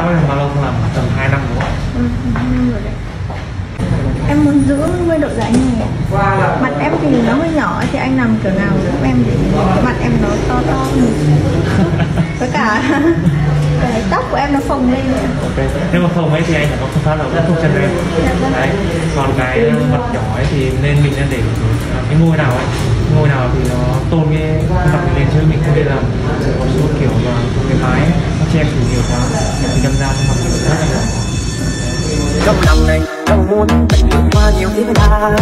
tóc em bao lâu không làm tầm 2 năm đúng không? Ừ, năm rồi đấy. Em muốn giữ nguyên độ dài như này Mặt em thì nó hơi nhỏ thì anh làm kiểu nào giúp em để mặt em nó to to Với cả cái tóc của em nó phồng lên nữa. ok nếu mà không ấy thì anh phải có phương pháp là cắt thuốc chân em đấy còn cái ờ, mặt nhỏ ấy thì nên mình nên để cái ngôi nào ấy. Ngôi nào thì nó tôn cái mặt mình lên chứ mình không nên làm một số kiểu mà cái mái nó che phủ nhiều quá trong lòng này không muốn tình qua nhiều thế ta